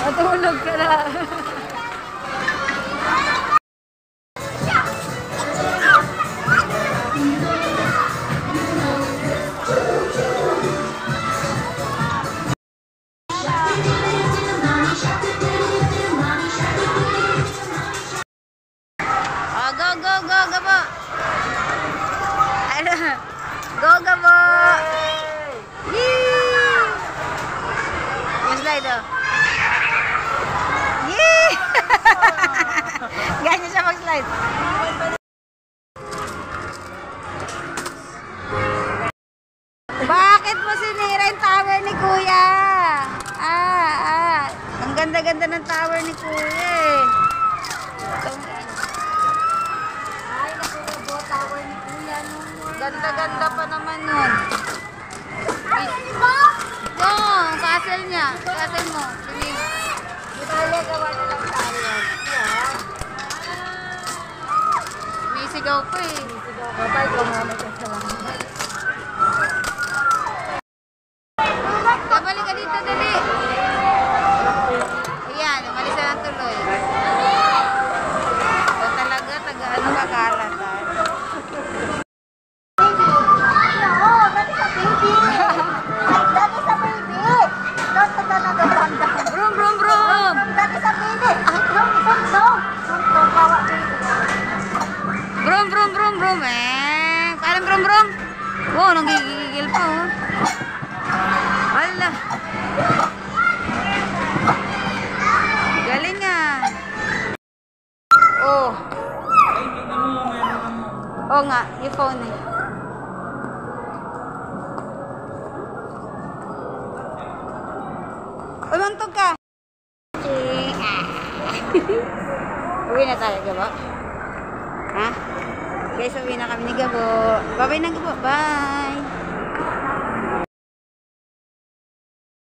Matulog ka na. Oh. Yee! Ganyan siya mag-slide. Bakit mo sinira yung tower ni Kuya? Ah, ah. Ang ganda-ganda ng tower ni Kuya eh. Ay, nakuha tower ni Kuya Ganda-ganda pa naman mo? Oo, castle niya. Castle mo. Sige. Bukala gawa na lang tayo. May sigaw pa eh. May sigaw pa. Bye, ka sa lang. Brum. Eh, parang brum. Wow, nanggigigil pa, oh. Hala. Galing ah. Oh. Oo nga, yung phone eh. Umantog ka. Uwi na tayo, Gabo. Ha? Guys, uwi na kami ni Gabo. Bye-bye na, Gabo. Bye!